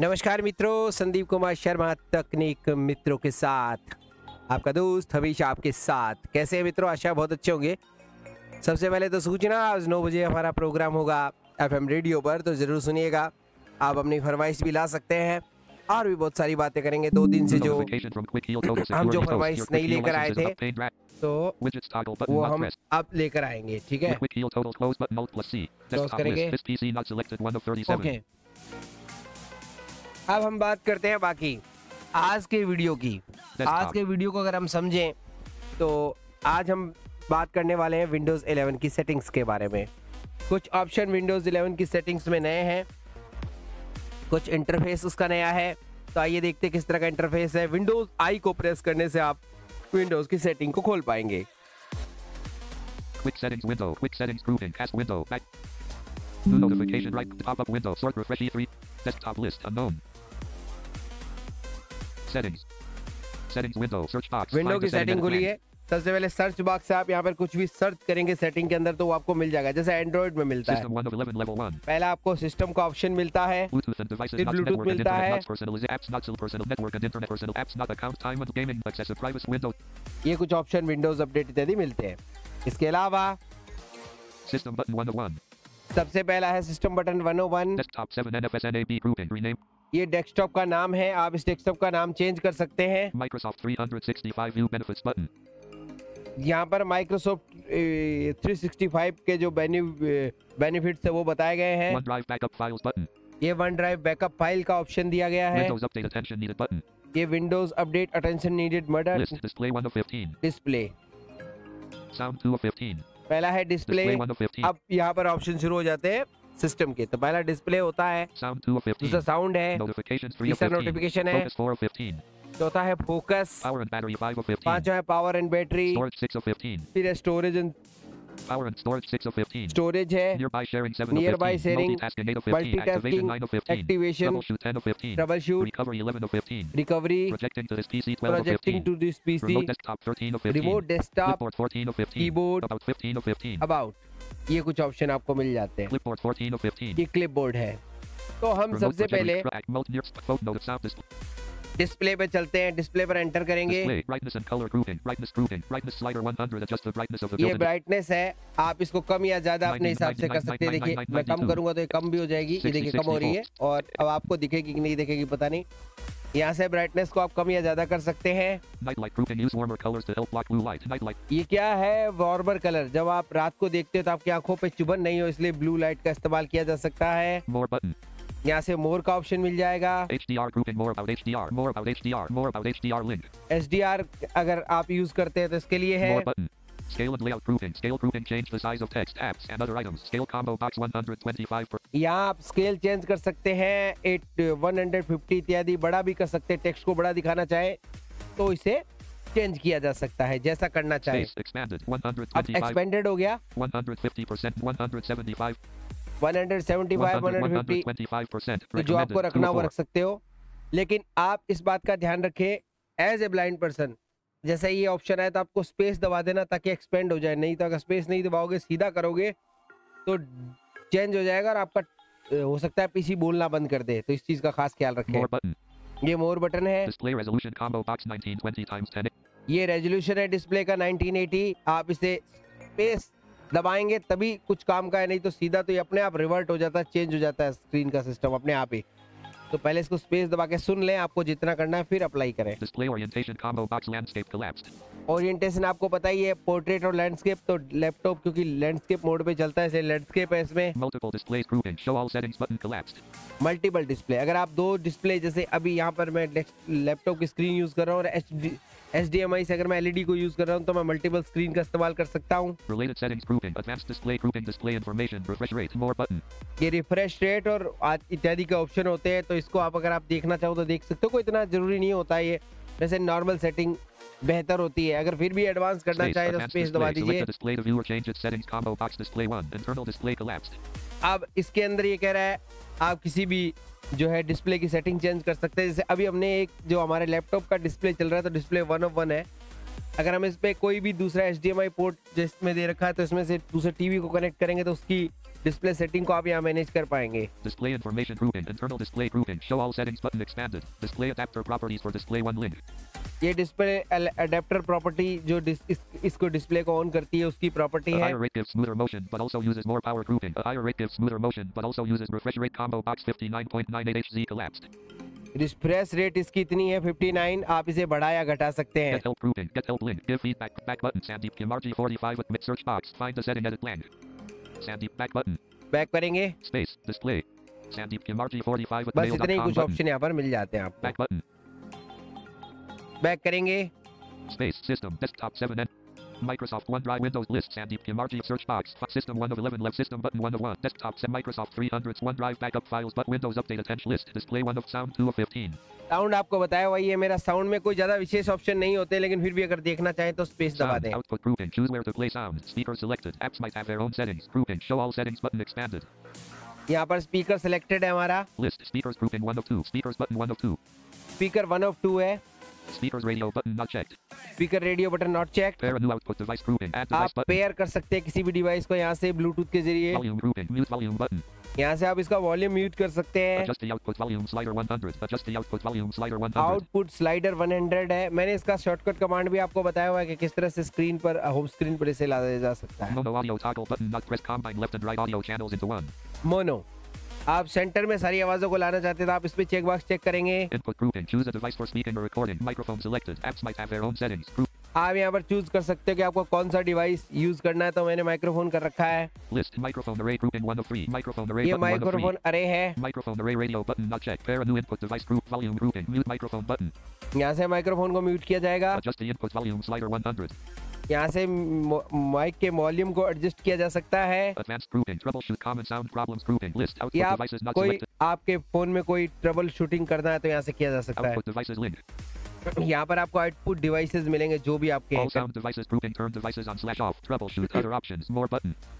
नमस्कार मित्रों संदीप कुमार शर्मा तकनीक मित्रों के साथ। आपका दोस्त हमेशा आपके साथ। कैसे हैं मित्रों? आशा बहुत अच्छे होंगे। सबसे पहले तो सूचना आज नौ बजे हमारा प्रोग्राम होगा एफएम रेडियो पर तो ज़रूर सुनिएगा। आप अपनी फरमाइश भी ला सकते हैं और भी बहुत सारी बातें करेंगे। दो दिन से जो हम जो फरमाइश नहीं लेकर आए थे तो वो हम अब लेकर आएँगे ठीक है? अब हम बात करते हैं बाकी आज के वीडियो की आज के वीडियो को अगर हम समझें तो आज हम बात करने वाले हैं विंडोज़ 11 की सेटिंग्स के बारे में कुछ ऑप्शन विंडोज़ 11 की सेटिंग्स में नए हैं कुछ इंटरफेस उसका नया है तो आइए देखते हैं किस तरह का इंटरफेस है विंडोज़ आई को प्रेस करने से आप विंडोज़ की सेटिंग को खोल पाएँगे Quick settings window. Quick settings grouping. Cast window. Back. New notification. Right. Pop up window. Sort refresh E3. Desktop list. Unknown. settings. Settings window, search box. Window की setting खुली है। सबसे पहले सर्च बॉक्स से आप यहाँ पर कुछ भी सर्च करेंगे सेटिंग के अंदर तो वो आपको मिल जाएगा। जैसे एंड्रॉइड में मिलता है। 11, आपको सिस्टम का ऑप्शन मिलता है। ये कुछ ऑप्शन विंडोज़ अपडेट इत्यादि मिलते हैं। इसके अलावा सिस्टम बटन सबसे पहला है सिस्टम बटन 101 ये डेस्कटॉप का नाम है आप इस डेस्कटॉप का नाम चेंज कर सकते हैं। Microsoft 365 view benefits button यहाँ पर माइक्रोसॉफ्ट 365 के जो बेनिफिट्स है वो बताए गए हैं। ये वन ड्राइव बैकअप फ़ाइल का ऑप्शन दिया गया है। ये विंडोज़ अपडेट अटेंशन नीडेड मर्डर list display 1 of 15 display sound 2 of 15 पहला है डिस्प्ले display 1 of 15 अब यहाँ पर ऑप्शन शुरू हो जाते हैं। सिस्टम के तो पहला डिस्प्ले होता है sound 2 of 15 दूसरा साउंड है notifications 3 of तीसरा 15 notification है। focus 4 of 15 चौथा है focus power and battery 5 of 15 पांचवा है power and battery storage 6 of 15 फिर है storage and power and storage 6 of 15 storage है Nearby sharing 7 Nearby of 15. sharing, Multitasking 8 of 15. Activation multitasking, 9 of 15. activation, Troubleshoot 10 of 15. Troubleshoot Recovery 11 of 15. Recovery Projecting to this PC 12 of projecting 15. To this PC Remote desktop 13 of 15. Remote desktop Clipboard 14 of 15. Keyboard. About 15 of 15. About ये कुछ option आपको मिल जाते हैं। Clipboard 14 of 15. ये clipboard है। तो हम सबसे पहले डिस्प्ले पे चलते हैं डिस्प्ले पर एंटर करेंगे। ये ब्राइटनेस है आप इसको कम या ज़्यादा अपने हिसाब से कर सकते हैं। देखिए मैं कम करूँगा तो ये कम भी हो जाएगी। ये देखिए कम हो रही है। और अब आपको दिखेगी कि नहीं दिखेगी पता नहीं। यहाँ से ब्राइटनेस को आप कम या ज़्यादा कर सकते हैं। ये क्या है वार्मर कलर जब आप रात को देखते हो तो आपकी आँखों पे चुभन नहीं हो इसलिए ब्लू लाइट का इस्तेमाल किया जा सकता है। यहाँ से मोर का ऑप्शन मिल जाएगा HDR link. एच अगर आप यूज़ करते हैं तो इसके लिए है Scale and layout grouping. Scale grouping change the size of text, apps, and other items. Scale combo box 125 per. यहाँ आप स्केल चेंज कर सकते हैं एट वन हंड्रेड फिफ्टी इत्यादि बड़ा भी कर सकते हैं टेक्स्ट को बड़ा दिखाना चाहे तो इसे चेंज किया जा सकता है जैसा करना चाहे. अब 125. एक्सपेंडेड हो गया 150%. 175. 175 150 125%. तो जो आपको रखना वो रख सकते हो। लेकिन आप इस बात का ध्यान रखें एज ए ब्लाइंड पर्सन जैसा ये ऑप्शन आया तो आपको स्पेस दबा देना ताकि एक्सपेंड हो जाए। नहीं तो अगर स्पेस नहीं दबाओगे सीधा करोगे तो चेंज हो जाएगा और आपका हो सकता है पीसी बोलना बंद कर दे। तो इस चीज़ का खास ख्याल रखें। ये मोर बटन है। Display resolution combo box 1920 times 10. ये रेजोल्यूशन है डिस्प्ले का 1980 आप इसे स्पेस दबाएँगे तभी कुछ काम का है नहीं तो सीधा तो ये अपने आप रिवर्ट हो जाता है चेंज हो जाता है स्क्रीन का सिस्टम अपने आप ही तो पहले इसको स्पेस दबा के सुन लें आपको जितना करना है फिर अप्लाई करें ओरिएंटेशन आपको पता ही है पोर्ट्रेट और लैंडस्केप तो लैपटॉप क्योंकि लैंडस्केप मोड पे चलता है इसलिए लैंडस्केप है इसमें Multiple displays grouping. Show all settings button collapsed. Multiple display अगर आप दो डिस्प्ले जैसे अभी यहाँ पर मैं लैपटॉप की स्क्रीन यूज़ कर रहा हूँ और H S D M I से अगर मैं एलईडी को यूज़ कर रहा हूँ तो मैं मल्टीपल स्क्रीन का इस्तेमाल कर सकता हूँ। ये रिफ्रेश रेट और इत्यादि के ऑप्शन होते हैं तो इसको आप अगर आप देखना चाहो तो देख सकते हो कोई इतना ज़रूरी नहीं होता ये। वैसे नॉर्मल सेटिंग बेहतर होती है। अगर फिर भी एडवांस करना चाहे तो स्पेस दबा दीजिए। अब इसके अंदर ये कह रहा है आप किसी भी जो है डिस्प्ले की सेटिंग चेंज कर सकते हैं जैसे अभी हमने एक जो हमारे लैपटॉप का डिस्प्ले चल रहा है तो डिस्प्ले वन ऑफ़ वन है अगर हम इस पर कोई भी दूसरा एच पोर्ट जिसमें दे रखा है तो इसमें से दूसरे टीवी को कनेक्ट करेंगे तो उसकी डिस्प्ले सेटिंग को आप यहाँ मैनेज कर पाएँगे display information grouping. Display display grouping. Show all settings button expanded display adapter properties for display one link. ये डिस्प्ले अडेप्टर प्रॉपर्टी जो डिस, इस, इसको डिस्प्ले को ऑन करती है उसकी प्रॉपर्टी है higher rate gives smoother motion, but also uses more power grouping. A higher rate gives smoother motion, but also uses refresh rate combo box 59.98 HZ collapsed. Refresh rate इसकी इतनी है 59 आप इसे बढ़ा या घटा सकते हैं Get help grouping. Get help link. Give feedback. Back button. Sandeep Kimarji 45 with mid search box. Find the setting edit plan. Sandeep back button. Back करेंगे Space. Display. Sandeep Kimarji 45 with बस इतने ही कुछ ऑप्शन यहाँ पर मिल जाते हैं आपको Back button. बैक करेंगे Space. System. Desktop 7N. Microsoft OneDrive Windows list. Sandeep Kimarji search box. System 1 of 11 left. System button 1 of 1. Desktop set Microsoft 300s OneDrive backup files. But Windows update attached list. Display 1 of sound 2 of 15. Sound आपको बताया वही है मेरा sound में कोई ज़्यादा विशेष option नहीं होते लेकिन फिर भी अगर देखना चाहें तो स्पेस दबा दें Output grouping. Choose where to play sound. Speaker selected. Apps might have their own settings. Grouping. Show all settings button expanded. यहाँ पर स्पीकर सिलेक्टेड है हमारा List. Speakers grouping 1 of 2. Speakers button 1 of 2. Speaker one of two है Speakers radio button not checked. Speaker radio button not check आप. Pair कर सकते हैं किसी भी डिवाइस को यहाँ से ब्लूटूथ के ज़रिए. यहाँ से आप इसका वॉल्यूम म्यूट कर सकते हैं Adjust the output volume slider 100. Adjust the output volume slider 100. Output slider 100 है मैंने इसका शॉर्टकट कमांड भी आपको बताया हुआ है कि किस तरह से स्क्रीन पर होम स्क्रीन पर इसे लाया जा सकता है Mono audio toggle button not press combine left and right audio channels into one. Mono आप सेंटर में सारी आवाजों को लाना चाहते तो आप इस चेक बॉक्स चेक करेंगे। आप यहाँ पर चूज़ कर सकते हो कि आपको कौन सा डिवाइस यूज़ करना है तो मैंने माइक्रोफोन कर रखा है। माइक्रोफोन अरे है। माइक्रोफोन यहाँ से माइक्रोफोन को म्यूट किया जाएगा। यहाँ से माइक के वॉल्यूम को एडजस्ट किया जा सकता है। आपके फ़ोन में कोई ट्रबल शूटिंग करना है तो यहाँ से किया जा सकता है। यहाँ पर आपको आउटपुट डिवाइसेस मिलेंगे जो भी आपके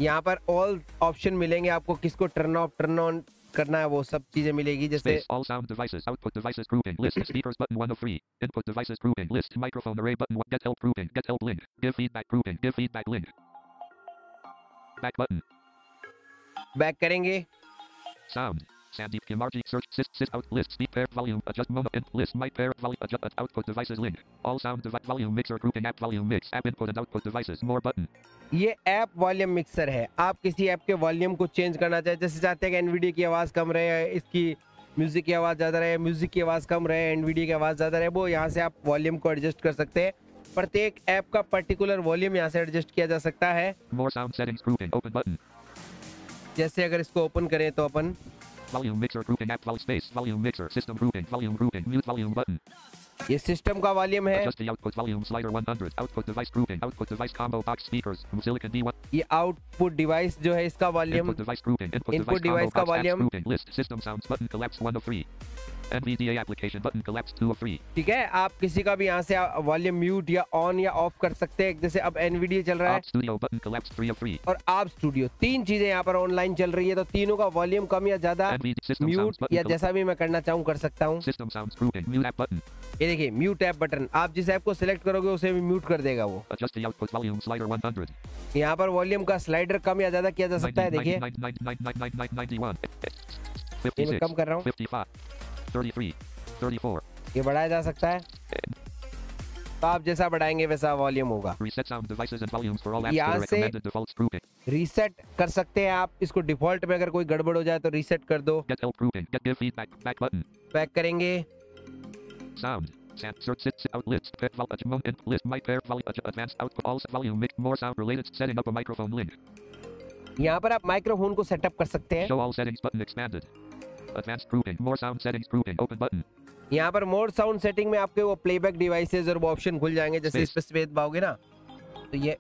यहाँ पर ऑल ऑप्शन मिलेंगे आपको किसको टर्न ऑफ़ टर्न ऑन करना है वो सब चीज़ें मिलेगी जैसे. All sound devices. Output devices grouping. List. Speakers button 1 of 3. Input devices grouping. List. Microphone array button 1. Get help grouping. Get help link. Give feedback grouping. Give feedback link. Back button. Back करेंगे Sound. Sandeep Kimarji search sys sys out list speak pair volume adjust mono in list mic pair volume adjust output devices link all sound device volume mixer grouping app volume mix app input and output devices more button ये app volume mixer है आप किसी app के volume को change करना चाहे जैसे चाहते हैं कि एनवीडियो की आवाज़ कम रहे इसकी म्यूज़िक की आवाज़ ज़्यादा रहे म्यूज़िक की आवाज़ कम रहे एनवीडियो की आवाज़ ज़्यादा रहे वो यहाँ से आप वॉल्यूम को एडजस्ट कर सकते हैं प्रत्येक ऐप का पर्टिकुलर वॉल्यूम यहाँ से एडजस्ट किया जा सकता है जैसे अगर इसको ओपन करें तो अपन volume mixer grouping app volume space volume mixer system grouping volume grouping mute volume button. ये सिस्टम का वॉल्यूम है। Just output volume slider 100 output device grouping output device combo box speakers silicon D1 ये output device जो है इसका volume input device का volume list system sounds button collapse 1 ऑफ़ 3 NVDA application button collapse 2 of 3 ठीक है आप किसी का भी यहाँ से वॉल्यूम म्यूट या ऑन या ऑफ़ कर सकते हैं। जैसे अब एनवीडियो चल रहा है। Op studio button collapse 3 of 3 और आप स्टूडियो तीन चीज़ें यहाँ पर ऑनलाइन चल रही है तो तीनों का वॉल्यूम कम या ज़्यादा म्यूट या जैसा भी मैं करना चाहूँ कर सकता हूँ. ये देखिए म्यूट ऐप बटन आप जिस ऐप को सिलेक्ट करोगे उसे भी म्यूट कर देगा वो। Adjust the output volume slider 100. यहाँ पर वॉल्यूम का स्लाइडर कम या ज़्यादा किया जा सकता है 90, देखिए 90, 90, 90, 90, 91. ये मैं 56. कम कर रहा हूँ। 55. 33. 34. ये बढ़ाया जा सकता है तो आप जैसा बढ़ाएँगे वैसा वॉल्यूम होगा यहाँ से- रीसेट कर सकते हैं आप इसको डिफ़ॉल्ट में अगर कोई गड़बड़ हो जाए तो रीसेट कर दो. बैक करेंगे Sound. Sound. Search sit, sit out list. Pair vol adj- mon- list. My pair vol adj- advanced output. All volume mix. More sound related. Setting up a microphone link. यहाँ पर आप microphone को setup कर सकते हैं Show all settings button expanded. Advanced grouping. More sound settings grouping. Open button. यहाँ पर mode sound setting में आपके वो प्लेबैक डिवाइसेस और वो ऑप्शन खुल जाएँगे जैसे इस Space. पे स्पेस दबाओगे ना तो ये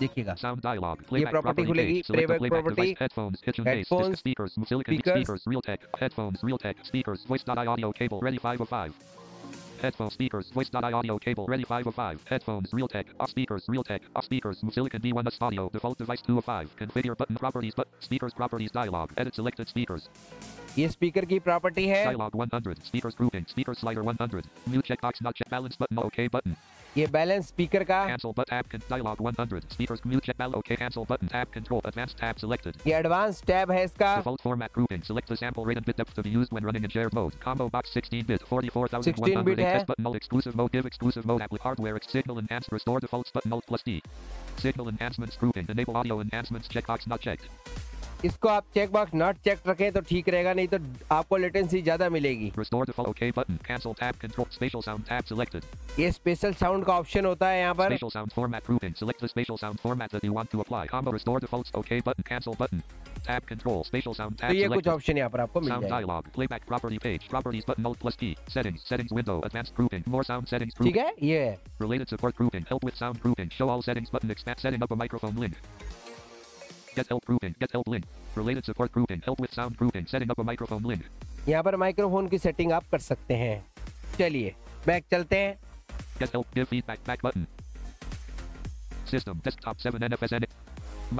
देखिएगा Sound dialog. Playback property property खुलेगी, page. Select the playback playback property, device. Headphones. Kitchen base. headphones, Disc speakers. Silicon speakers. speakers. Realtek. Headphones. Realtek. Speakers. Voice.i audio cable. Ready 5 of 5. Headphones. Speakers. Voice.i audio cable. Ready 5 of 5. Headphones. Realtek. Off speakers. Realtek. Off speakers. Silicon B1S audio. Default device 2 of 5. Configure button properties. But speakers properties dialog. Edit selected speakers. ये speaker की property है Dialog 100. Speakers grouping. Speaker slider 100. Mute checkbox not check balance button. OK button. ये balance speaker का Cancel but tab con- dialog 100. Speakers mute check bell. OK. Cancel button. Tab control. Advanced tab selected. ये advance tab है इसका Default format grouping. Select the sample rate and bit depth to be used when running in shared mode. Combo box 16 bit. 16 bit 44108 है। test button. Null exclusive mode. Give exclusive mode. Apply hardware. ex- Signal enhance. Restore defaults button. Alt plus D. Signal enhancements grouping. Enable audio enhancements. Checkbox not checked. इसको आप check box not check रखें तो ठीक रहेगा नहीं तो आपको latency ज़्यादा मिलेगी Restore default. OK button. Cancel tab control. Sound tab ये स्पेशल साउंड का ऑप्शन होता है यहाँ पर Spatial sound format grouping. Select the spatial sound format that you want to apply. Combo restore defaults. OK button. Cancel button. Tab control. Sound तो ये कुछ option यहाँ पर आपको मिल Sound जाएगा. Playback property page. Properties button. Alt plus T. Settings. Settings window. Advanced grouping. More sound settings ठीक है ये Related support grouping. Help with sound grouping. Show all settings button. Expand setting up a microphone link. Get help grouping. Get help link. Related support grouping. Help with sound grouping. Setting up a microphone link. यहाँ पर microphone की setting आप कर सकते हैं चलिए back चलते हैं Get help. Give feedback. Back button. System. Desktop 7 NFSN.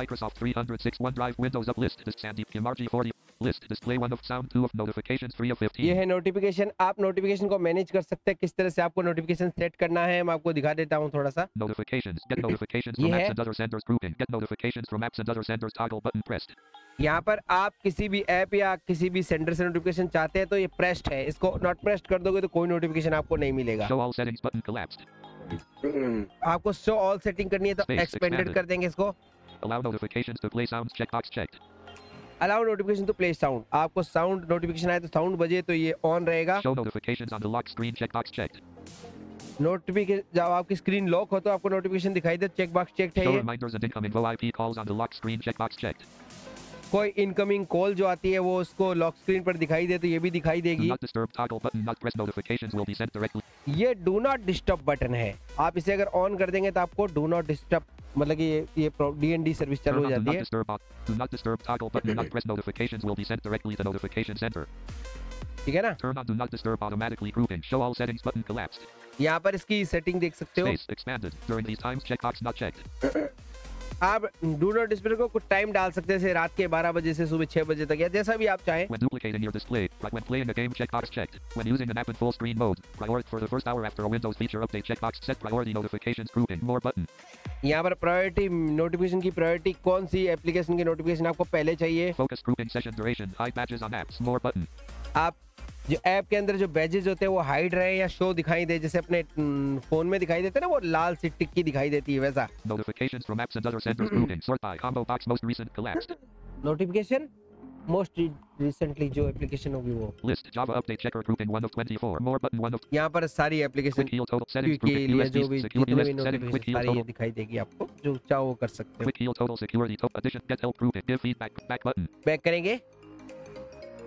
Microsoft 306 OneDrive Windows up list. This Sandeep Kimarji 40. List. Display 1 of sound 2 of notifications 3 of 15. ये है नोटिफिकेशन आप नोटिफिकेशन को मैनेज कर सकते हैं किस तरह से आपको नोटिफिकेशन सेट करना है मैं आपको दिखा देता हूँ थोड़ा सा Notifications. Get notifications from apps and other senders grouping. Get notifications from apps and other senders toggle button pressed. यहाँ पर आप किसी भी ऐप या किसी भी सेंटर से नोटिफिकेशन चाहते हैं तो ये प्रेस्ड है इसको नॉट प्रेस्ड कर दोगे तो कोई नोटिफिकेशन आपको नहीं मिलेगा Show all settings button collapsed. आपको शो ऑल सेटिंग करनी है तो एक्सपेंडेड कर देंगे इसको Allow notifications to play sounds checkbox checked. Allow notification to play sound आपको साउंड नोटिफिकेशन आए तो साउंड बजे तो ये ऑन रहेगा। नोटिफिकेशन जब आपकी स्क्रीन लॉक हो तो आपको नोटिफिकेशन दिखाई दे चेक बॉक्स चेक है कोई इनकमिंग कॉल जो आती है वो उसको लॉक स्क्रीन पर दिखाई दे तो ये भी दिखाई देगी। ये डू नॉट डिस्टर्ब बटन है। आप इसे अगर ऑन कर देंगे तो आपको डू नॉट डिस्टर्ब मतलब कि ये ये डीएनडी सर्विस चालू हो जाती है on- do not disturb toggle button not press notifications will be sent directly to notification center. ठीक है ना Turn on do not disturb automatically grouping. Show all settings button collapsed. यहाँ पर इसकी सेटिंग देख सकते हो Space expanded. During these times checkbox not checked. आप डूनो डिस्प्ले को कुछ टाइम डाल सकते हैं रात के 12 बजे से सुबह छह बजे तक या जैसा भी आप चाहें। पर प्रायोरिटी नोटिफिकेशन की प्रायोरिटी कौन सी एप्लीकेशन की नोटिफिकेशन आपको पहले चाहिए? आप जो ऐप के अंदर जो बैजेज होते हैं वो हाइड रहे या शो दिखाई दे जैसे अपने फ़ोन में दिखाई देते ना वो लाल सी टिक्की दिखाई देती है वैसा। नोटिफिकेशन मोस्ट रिसेंटली जो एप्लीकेशन होगी वो। List Java update checker group in 124 more button 1 यहाँ पर सारी एप्लीकेशन की जो भी सारी दिखाई देगी आपको जो चाहो कर सकते हो। बैक करेंगे?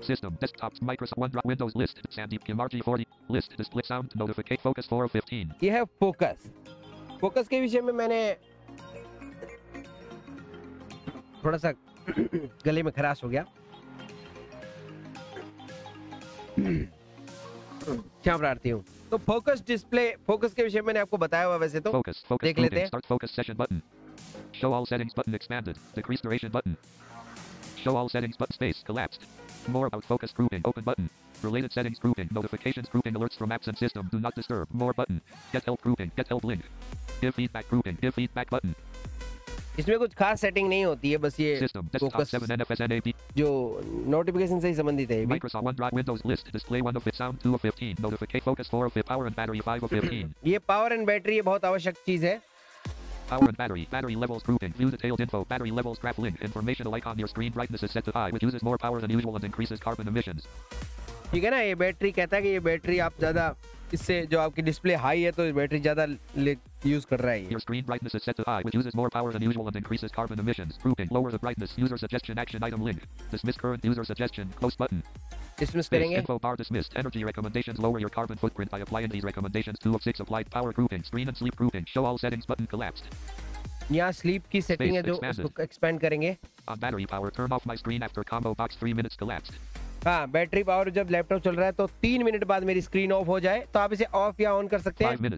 System desktops Microsoft OneDrive Windows list Sandeep Kimarji 40 list display sound notificate focus 4 of 15 ये है फोकस फोकस के विषय में मैंने थोड़ा सा गले में खराश हो गया क्या प्रार्थी हूँ तो फोकस डिस्प्ले फोकस के विषय में मैंने आपको बताया हुआ वैसे तो focus focus देख लेते हैं। start focus session button show all settings button expanded decrease duration button show all settings button space collapsed more about focus grouping open button related settings grouping notifications grouping alerts from apps and system do not disturb more button get help grouping get help link give feedback grouping give feedback button इसमें कुछ खास setting नहीं होती है बस ये focus जो notification से ही संबंधित है Microsoft OneDrive Windows list display 1 of it sound 2 of 15 notificate focus 4 of it power and battery 5 of 15 ये पावर एंड बैटरी ये बहुत आवश्यक चीज़ है Power and battery. Battery levels grouping. View detailed info. Battery levels graph link. Informational icon near screen brightness is set to high, which uses more power than usual and increases carbon emissions. ठीक है ना ये battery कहता है कि ये battery आप ज्यादा इससे जो आपकी डिस्प्ले हाई है तो बैटरी ज़्यादा यूज़ कर रहा है ये Your screen brightness is set to high, which uses more power than usual and increases carbon emissions. Grouping. Lower the brightness. User suggestion action item link. Dismiss current user suggestion. Close button. Dismiss. करेंगे Info bar dismissed. Energy recommendations. Lower your carbon footprint by applying these recommendations. 2 of 6 applied power grouping. Screen and sleep grouping. Show all settings button collapsed. यहाँ sleep की setting है जो. उसको expand करेंगे On battery power. Turn off my screen after combo box 3 minutes collapsed. हाँ battery power जब laptop चल रहा है तो तीन मिनट बाद मेरी स्क्रीन ऑफ़ हो जाए तो आप इसे ऑफ़ या ऑन कर सकते हैं.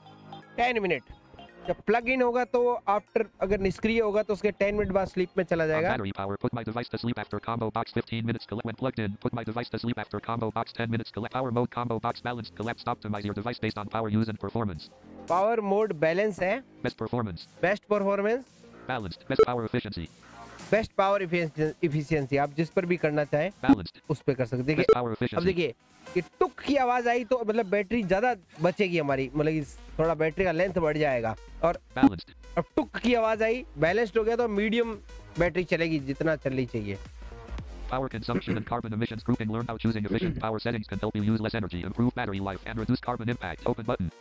टेन मिनट जब प्लग इन होगा तो आफ्टर अगर निष्क्रिय होगा तो उसके टेन मिनट बाद स्लीप में चला जाएगा power, put my device to sleep after combo box 15 minutes collapsed. When plugged in, put my device to sleep after combo box 10 minutes collapsed. Power mode combo box balanced collapsed. Optimize your device based on power use and performance. power mode balance है Best performance. best performance Balanced. Best power efficiency. Best power efficiency आप जिस पर भी करना चाहें उस पर कर सकते देखिए अब देखिए ये टुक की आवाज़ आई तो मतलब बैटरी ज़्यादा बचेगी हमारी मतलब थोड़ा बैटरी का लेंथ बढ़ जाएगा और अब टुक की आवाज़ आई बैलेंस्ड हो गया तो मीडियम बैटरी चलेगी जितना चलनी चाहिए Power consumption and carbon emissions grouping. Learn how choosing efficient power settings can help you use less energy, improve battery life, and reduce carbon impact. Open button.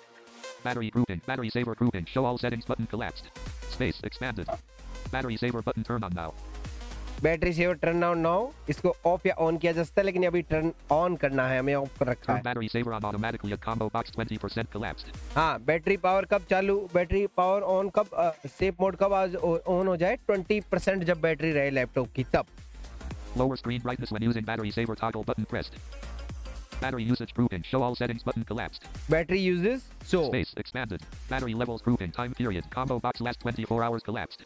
Battery grouping. Battery saver grouping. Show all settings button collapsed. Space expanded. Battery saver button turn on now. Battery saver turn on now इसको off या on किया जा सकता है लेकिन अभी turn on करना है हमें ऑफ़ कर रखा है battery saver on automatically at combo box 20% collapsed. हाँ बैटरी पावर कब चालू बैटरी पावर ऑन कब सेफ़ मोड कब आज ऑन हो जाए 20 परसेंट जब बैटरी रहे लैपटॉप की तब Lower screen brightness when using battery saver toggle button pressed. Battery usage grouping. Show all settings button collapsed. Battery usages so Space expanded. Battery levels grouping. Time period. Combo box last 24 hours collapsed.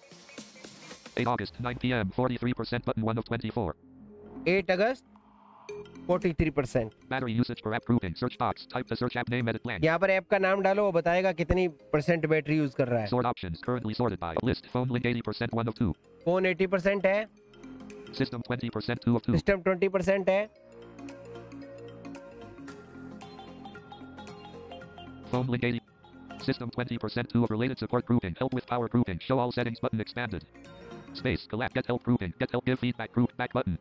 8 August 9 p.m. 43% button 1 of 24. 8 August 43 percent Battery usage per app grouping. Search box. Type the search app name edit blank. यहाँ पर app का नाम डालो वो बताएगा कितनी percent battery use कर रहा है Sort options. Currently sorted by list. Phone link 80% 1 of 2. Phone 80 percent है System 20% 2 of 2. सिस्टम 20 परसेंट है Phone link 80. System 20% 2 of related support grouping. Help with power grouping. Show all settings button expanded. Space. Collapse. Get help grouping. Get help give feedback group. Back button.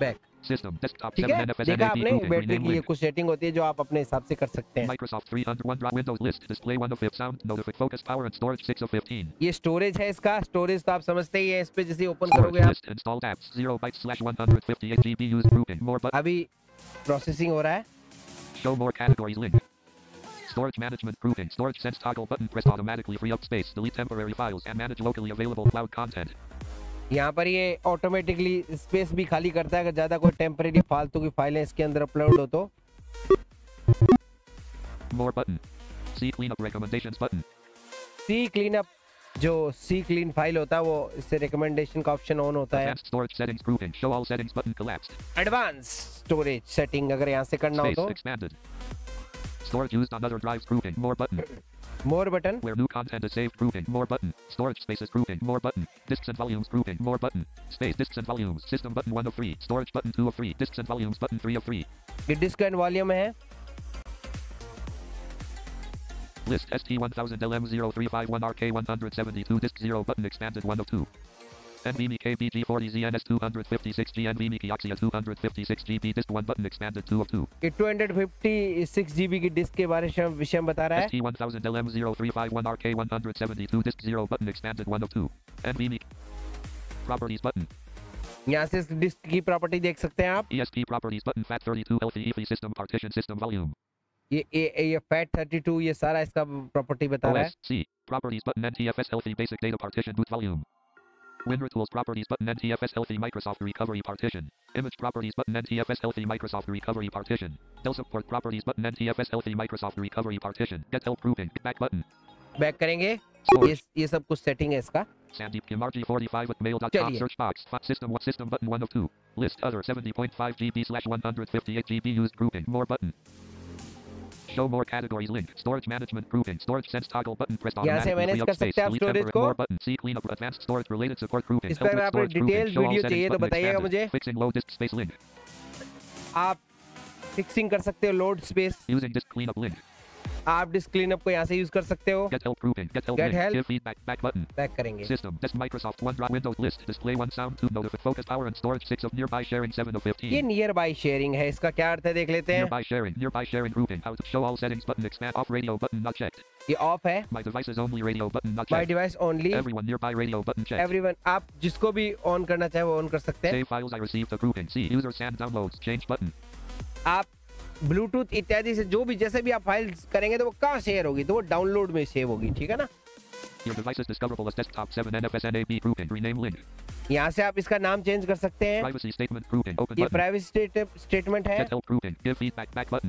Back System. Desktop ठीक 7 है देखा आपने. Battery की ये कुछ setting होती है जो आप अपने हिसाब से कर सकते हैं Microsoft 301 drop Windows list. Display 1 of 5. Sound. Notify. Focus. Power and storage 6 of 15. ये स्टोरेज है इसका स्टोरेज तो आप समझते ही है इस पे जैसे ओपन करोगे आप. Installed apps. 0 bytes slash 158 GB used grouping. More but अभी प्रोसेसिंग हो रहा है show more categories link. Storage management grouping. Storage sense toggle button pressed automatically free up space. Delete temporary files and manage locally available cloud content. यहाँ पर ये automatically space भी खाली करता है अगर ज़्यादा कोई टेम्परेरी फालतू की फाइलें इसके अंदर अपलोड हो तो। More button. See cleanup recommendations button. जो सी क्लीन फ़ाइल होता है वो इससे रिकमेंडेशन का ऑप्शन ऑन होता है। एडवांस स्टोरेज सेटिंग अगर यहाँ से करना हो तो। More button. Where new content is saved grouping. More button. Storage spaces grouping. More button. Disks and volumes grouping. More button. Space disks and volumes. System button 1 of 3. Storage button 2 of 3. Disks and volumes button 3 of 3. ये disk and volume है. List ST1000LM0351RK172 disk 0 button expanded 1 of 2. NVMe KBG40 ZNS256 G NVMe Kioxia 256 GB disk 1 button expanded 2 of 2. ये 256 GB की disc के बारे में विषय में बता रहा है ST1000LM0351RK172 disk 0 button expanded 1 of 2. NVMe Properties button. यहाँ से इस डिस्क की प्रॉपर्टी देख सकते हैं आप ESP properties button FAT32 LTE system partition system volume. ये ये ये फैट 32 ये सारा इसका प्रॉपर्टी बता रहा है OS C properties button NTFS healthy basic data partition boot volume. WinRAR tools properties button NTFS healthy Microsoft recovery partition. Image properties button NTFS healthy Microsoft recovery partition. Dell support properties button NTFS healthy Microsoft recovery partition. Get help grouping. Back button. Back करेंगे ये Storage. ये सब कुछ setting है इसका Sandeep Kimarji 45 at mail.com चलिए। search box. Fi- System what system button 1 of 2. List other 70.5 GB slash 158 GB used grouping. More button. Show more categories link. Storage management grouping. Storage sense toggle button pressed यहाँ से automatically. manage Free up कर space. सकते हैं आप Delete storage temporary. को। More button. See cleanup advanced storage related support grouping. इस Help पर with आपने storage grouping. detailed Show all video settings चाहिए तो button बताइएगा expanded. मुझे। Fixing low disk space link. आप फिक्सिंग कर सकते हो load space Using disk cleanup link. आप डिस्क क्लीनअप को यहाँ से यूज़ कर सकते हो ये. नियर बाई शेयरिंग है इसका क्या अर्थ है देख लेते हैं. ये ऑफ़ है My devices only radio button not my checked. Device only Everyone nearby radio button checked. Everyone आप जिसको भी ऑन करना चाहे वो ऑन कर सकते हैं Save files I received the grouping. See user sand downloads. Change button. आप ब्लूटूथ इत्यादि से जो भी जैसे भी आप फ़ाइल करेंगे तो वो कहाँ शेयर होगी तो वो डाउनलोड में सेव होगी ठीक है ना Your device is discoverable as desktop 7 NFSNAB grouping. Rename link. यहाँ से आप इसका नाम चेंज कर सकते हैं ये प्राइवेसी स्टेटमेंट है.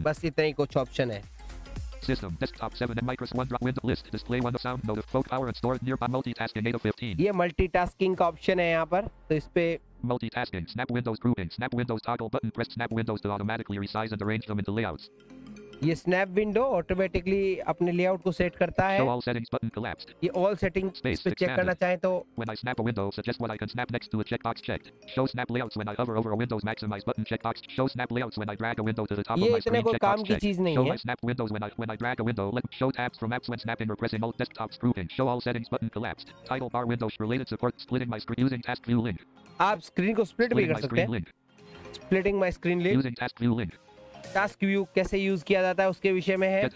बस इतना ही कुछ ऑप्शन है System. Desktop 7 and Microsoft OneDrive window list. Display one sound of folk power and stored nearby multitasking 8 of 15. ये multitasking का ऑप्शन है यहाँ पर तो इस पे Multitasking. Snap Windows grouping. Snap Windows toggle button. Press Snap Windows to automatically resize and arrange them into layouts. ये snap window automatically अपने लेआउट को सेट करता है. ये ऑल सेटिंग Space पे चेक expanded. करना चाहें तो When I snap a window, suggest what I can snap next to a checkbox checked. Show snap layouts when I hover over a Windows maximize button checkbox. Show snap layouts when I drag a window to the top ये of my इतने screen कोई काम checkbox की checked. चीज़ नहीं Show है my snap windows when I when I drag a window. Let show tabs from apps when snapping or pressing alt desktops grouping. Show all settings button collapsed. Title bar windows related support splitting my screen using task view link. आप screen को split भी कर सकते हैं. Splitting my screen link Using task view link. Task view कैसे use किया जाता है उसके विषय में है.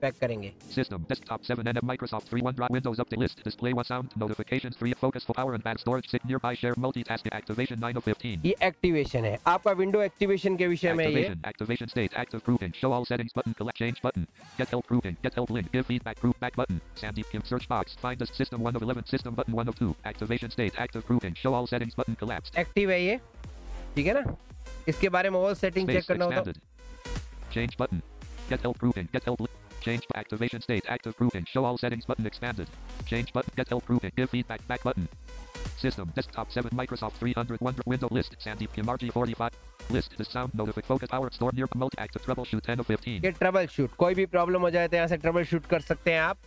पैक करेंगे System. Desktop 7 and Microsoft 3 OneDrive Windows update list. Display one sound. Notifications 3 focus for power and bad storage 6 nearby share multitasking activation 9 of 15. ये एक्टिवेशन है आपका विंडो एक्टिवेशन के विषय में ये. Activation state. Active grouping. Show all settings button. Collect change button. Get help grouping. Get help link. Give feedback group back button. Sandeep Kim search box. Find us system 1 of 11. System button 1 of 2. Activation state. Active grouping. Show all settings button collapsed. Active है ये ठीक है ना इसके बारे में all setting check करना. Change button. Get help grouping. Get help link. Change activation state. Active grouping. Show all settings button expanded. Change button. Get help grouping. Give feedback back button. System. Desktop 7. Microsoft 300. One window list. Sandeep Kim RG45. List. The sound notific focus power store near multi active troubleshoot 10 of 15. ये shoot कोई भी problem हो जाए तो यहाँ से shoot कर सकते हैं आप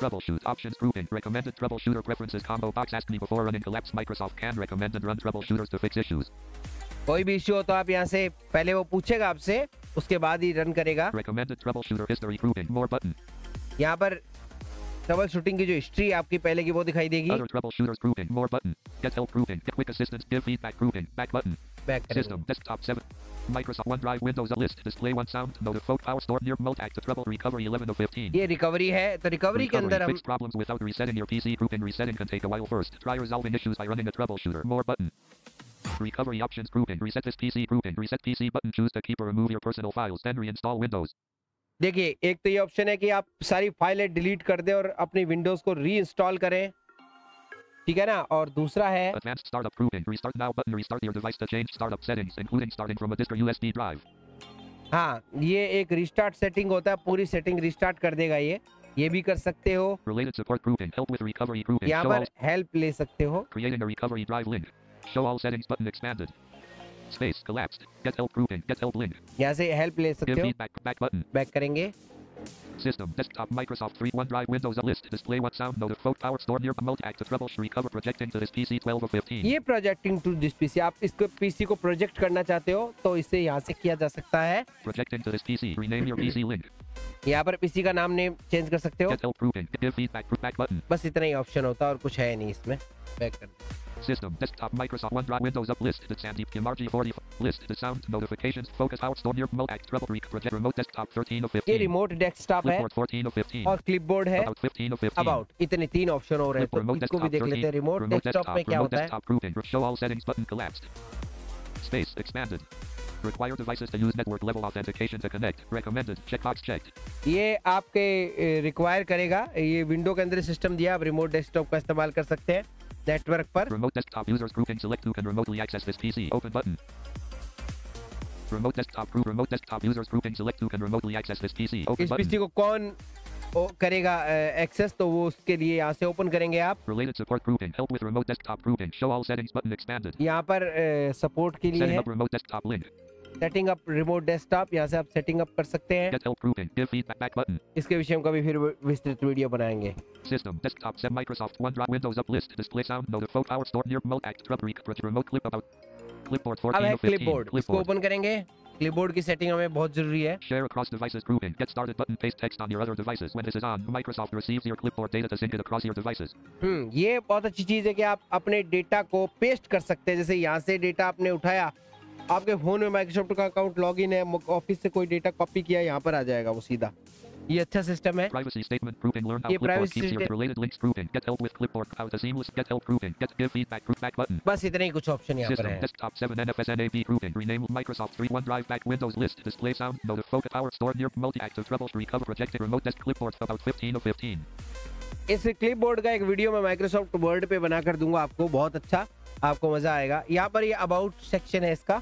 Troubleshoot options grouping. Recommended troubleshooter preferences combo box. Ask me before running collapse. Microsoft can recommend and run troubleshooters to fix issues. कोई भी इश्यू हो तो आप यहाँ से पहले वो पूछेगा आपसे उसके बाद ही रन करेगा. यहाँ पर ट्रबल शूटिंग की जो हिस्ट्री आपकी पहले की वो दिखाई देगी Other troubleshooters grouping. More button. Get help grouping. Get quick assistance. Give feedback grouping. Back button. Back करेंगे System. Desktop 7. Microsoft OneDrive Windows a list. Display one sound. Notify power store near multi active trouble recovery 11 of 15. ये recovery है तो recovery के अंदर हम fix problems without resetting your PC. Grouping resetting can take a while first. Try resolving issues by running a troubleshooter. More button. Recovery options grouping. Reset this PC grouping. Reset PC button. Choose to keep or remove your personal files. Then reinstall Windows. देखिए एक तो ये option है कि आप सारी फाइलें delete कर दें और अपनी विंडोज़ को रीइंस्टॉल करें ठीक है ना और दूसरा है Advanced startup grouping. Restart now button. Restart your device to change startup settings, including starting from a disk or USB drive. हाँ ये एक रिस्टार्ट सेटिंग होता है पूरी सेटिंग रिस्टार्ट कर देगा ये ये भी कर सकते हो. यहाँ पर हेल्प ले सकते हो Drive. Show all settings button expanded. Space collapsed. Get help grouping. Get help link. यहाँ से हेल्प ले सकते हो feedback back button. बैक करेंगे System. Desktop Microsoft 3 OneDrive Windows a list. Display one sound notif focus power store near multi active troubleshoot recover projecting to this PC 12 of 15. ये projecting to this PC आप इसको PC को project करना चाहते हो तो इसे यहाँ से किया जा सकता है Projecting to this PC. Rename your PC link. यहाँ पर पीसी का नाम नेम चेंज कर सकते हो. बस इतना ही ऑप्शन होता है और कुछ है नहीं इसमें बैक कर System. Desktop Microsoft OneDrive Windows up list. The Sandeep Kim RG40 list. The sound notifications focus power store near multi active trouble rec- project remote desktop 13 of 15. ये 15. रिमोट डेस्कटॉप है Clipboard 14 of 15. और clipboard है About 15 of 15. About इतने तीन option हो रहे हैं remote तो इसको भी देख लेते हैं 13, रिमोट remote डेस्कटॉप में क्या होता है desktop grouping. Show all settings button collapsed. Space expanded. Require devices to use network level authentication to connect. Recommended. Checkbox checked. ये आपके रिक्वायर करेगा ये विंडो के अंदर सिस्टम दिया आप रिमोट डेस्कटॉप का इस्तेमाल कर सकते हैं नेटवर्क पर Remote desktop users grouping. Select who can remotely access this PC. Open button. Remote desktop group. Remote desktop users grouping. Select who can remotely access this PC. Open इस button. PC को कौन करेगा access तो वो उसके लिए यहाँ से ओपन करेंगे आप। यहाँ पर सपोर्ट के लिए सेटिंग अप रिमोट डेस्कटॉप यहाँ से आप सेटिंग अप कर सकते हैं। इसके विषय में कभी फिर विस्तृत वीडियो बनाएँगे। System desktop same Microsoft one drop Windows up list display sound note four power store near remote act rubric remote clip about clipboard 14 अब है क्लिपबोर्ड इसको ओपन करेंगे। क्लीबोर्ड की सेटिंग हमें बहुत ज़रूरी है। Share across devices group get started button paste text on your other devices when this is on Microsoft receives your clipboard data to send it across your devices hmm ये बहुत अच्छी चीज़ है कि आप अपने डेटा को पेस्ट कर सकते हैं। जैसे यहाँ से डेटा आपने उठाया आपके फ़ोन में माइक्रोसॉफ्ट का अकाउंट लॉगिन है ऑफ़िस से कोई डेटा कॉपी किया यहाँ पर आ जाएगा वो सीधा। ये अच्छा सिस्टम है। Privacy statement proofing learn how clipboard keeps your related links proofing get help with clipboard how to seamless get help proofing get give feedback proof back button बस इतने ही कुछ ऑप्शन यहाँ पर हैं। Desktop 7 NFS NAP proofing rename Microsoft 31 drive back Windows list display sound no the focus power store near multi active trouble recover projected remote desk clipboards about 15 of 15 इस clipboard का एक वीडियो मैं Microsoft word पे बनाकर दूँगा आपको। बहुत अच्छा। आपको मज़ा आएगा। यहाँ पर ये अबाउट सेक्शन है इसका।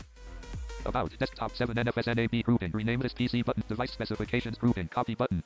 About desktop 7 NFSNAV grouping. Rename this PC button. Device specifications grouping. Copy button.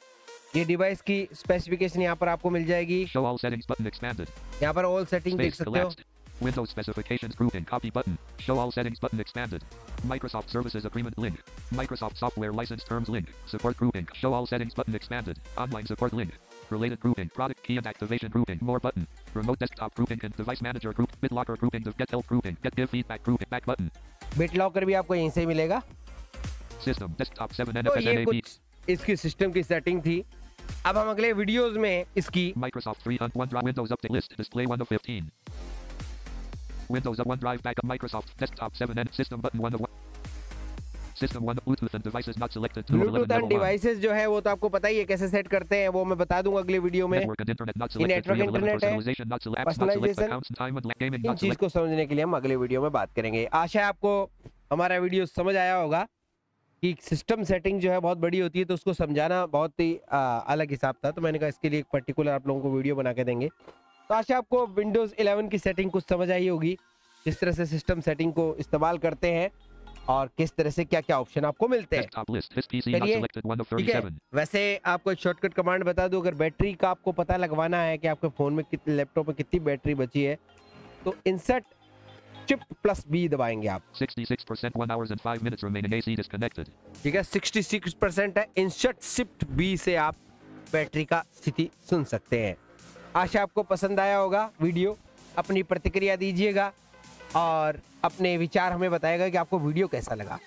ये डिवाइस की स्पेसिफिकेशन यहाँ पर आपको मिल जाएगी Show all settings button expanded. यहाँ पर ऑल सेटिंग देख Space सकते हो collapsed. Windows specifications grouping. Copy button. Show all settings button expanded. Microsoft Services Agreement link. Microsoft Software License Terms link. Support grouping. Show all settings button expanded. Online support link. Related grouping. Product key and activation grouping. More button. Remote desktop grouping and device manager group. BitLocker grouping. Get help grouping. Get give feedback grouping. Back button. BitLocker भी आपको यहीं से मिलेगा। तो इसकी system की setting थी। अब हम अगले वीडियोस में इसकी Microsoft 3.1 drive Windows update list display 1 of 15 Windows 1 drive backup Microsoft desktop 7 N system button 1 of System 1 of Bluetooth and devices not selected 2 of 11 Bluetooth and level 1. Devices जो है वो तो आपको पता ही है कैसे सेट करते हैं वो मैं बता दूँगा अगले वीडियो में। Network and internet not selected network 11 internet है, personalization not select apps not select personalization, accounts time and la- gaming इन चीज़ को समझने के लिए हम अगले वीडियो में बात करेंगे। आशा है आपको हमारा वीडियो समझ आया होगा कि सिस्टम सेटिंग जो है बहुत बड़ी होती है तो उसको समझाना बहुत ही अलग हिसाब था तो मैंने कहा इसके लिए एक पर्टिकुलर आप लोगों को वीडियो बना के देंगे। तो आशा आपको विंडोज़ 11 की सेटिंग कुछ समझ आई होगी जिस तरह से सिस्टम सेटिंग को इस्तेमाल करते हैं। और किस तरह से क्या क्या ऑप्शन आपको मिलते हैं। Desktop list. This PC not चलिए, selected. 1 of ठीक 37 वैसे आपको एक शॉर्टकट कमांड बता दूँ अगर बैटरी का आपको पता लगवाना है कि आपके फ़ोन में कितने लैपटॉप में कितनी बैटरी बची है तो इंसर्ट शिफ्ट प्लस बी दबाएँगे आप। 66% 1 hours and 5 minutes remaining. AC disconnected. ठीक है 66 परसेंट है। इंसर्ट शिफ्ट बी से आप बैटरी का स्थिति सुन सकते हैं। आशा आपको पसंद आया होगा वीडियो। अपनी प्रतिक्रिया दीजिएगा और अपने विचार हमें बताएगा कि आपको वीडियो कैसा लगा।